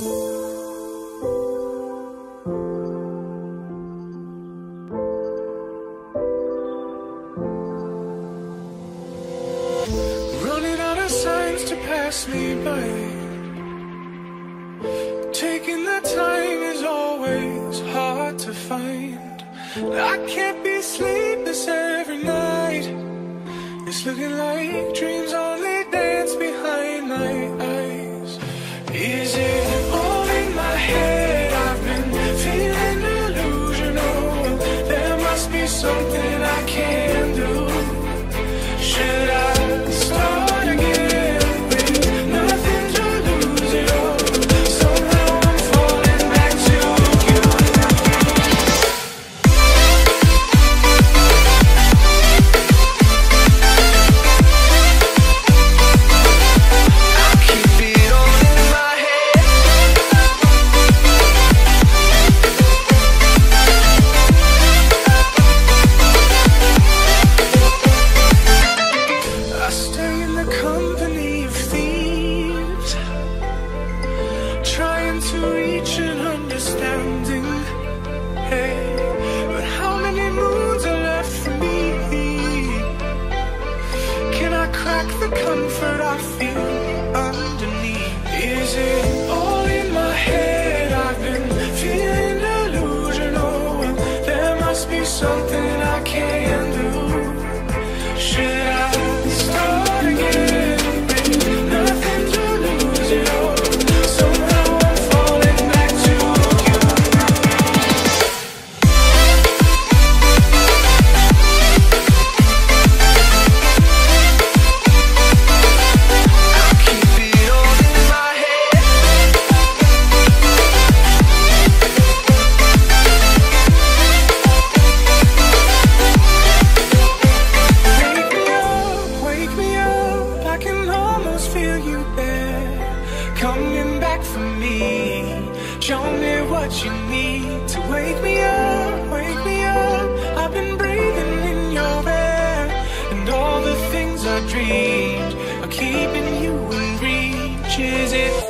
Running out of signs to pass me by. Taking the time is always hard to find. I can't be sleepless every night. It's looking like dreams only dance behind my eyes. Is it something I can comfort Coming back for me. Show me what you need to wake me up, wake me up. I've been breathing in your air. And all the things I dreamed are keeping you in reach. Is it